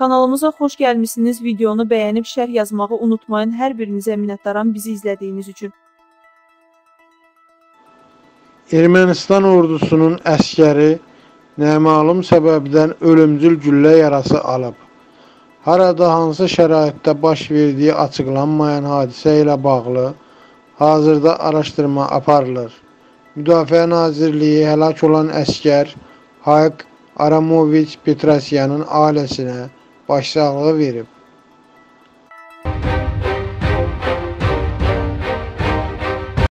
Kanalımıza xoş gəlmisiniz. Videonu bəyənib şərh yazmağı unutmayın. Hər birinizə minnətdaram bizi izlədiyiniz üçün. Ermənistan ordusunun əskəri naməlum səbəbdən ölümcül güllə yarası alıb. Harada hansı şəraitdə baş verdiyi açıqlanmayan hadisə ilə bağlı hazırda araşdırma aparılır. Müdafiə Nazirliyi həlak olan əskər Hayk Aramoviç Petrosyanın ailəsinə başlangıcı verip